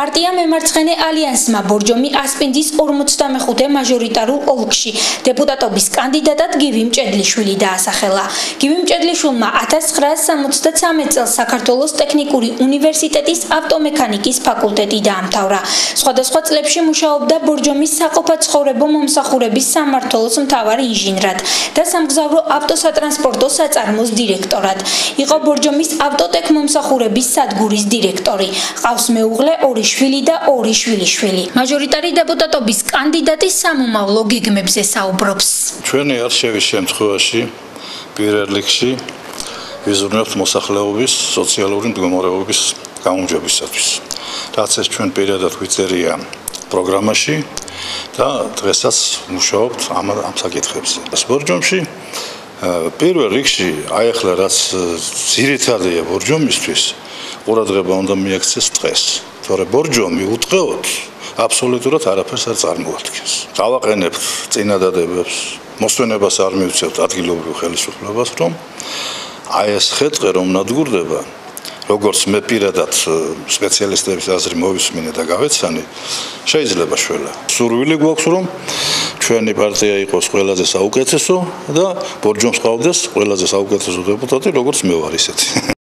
პარტია მემარცხენე ალიანსმა ბორჯომი ასპინდის 55-ე მაჟორიტარულ ოლქში დეპუტატობის კანდიდატად გივი მჭედლიშვილი დაასახელა. გივი მჭედლიშვილმა 1973 წელს საქართველოს ტექნიკური უნივერსიტეტის ავტომექანიკის ფაკულტეტი დაამთავრა. სხვადასხვა წლებში მუშაობდა ბორჯომის საყოფაცხოვრებო მომსახურების სამმართველოს მთავარ ინჟინრად და სამგზავრო ავტოსატრანსპორტო საწარმოს დირექტორად. იყო ბორჯომის ავტოტექ მომსახურების სადგურის დირექტორი. ყავს მეუღლე ორი შვილი და ორი შვილიშვილი. მაჟორიტარი დეპუტატობის კანდიდატი სამომავლო გეგმებზე საუბრობს. ჩვენი არჩევის შემთხვევაში პირველ რიგში ვიზურნებთ მოსახლეობის სოციალური მდგომარეობის გამარჯვებისათვის. რაც ეს ჩვენ პირადად ვიწერია პროგრამაში და დღესაც მუშაობთ ამ ამ საკითხებზე. სპორტჯომში პირველ რიგში აი ახლა რაც ძირითადია ბორჯომისთვის ყურადღება უნდა მიაქცეს დღეს. თორე ბორჯომი უთხრეოდ აბსოლუტურად არაფერს არ წარმოადგენს. დავაყენებთ წინადადებებს, მოსვენებას არ მივცევთ ადგილობრივ ხელისუფლებას, რომ აი ეს ხეთყე რომ ნადგურდება, როგორც მე პირადად სპეციალისტების აზრი მოვისმინე და გავეცანი, შეიძლება შველა. სურვილი გვაქვს რომ ჩვენი პარტია იყოს ყველაზე საუკეთესო და ბორჯომს ყავდეს ყველაზე საუკეთესო დეპუტატი, როგორც მე ვარ ისეთი.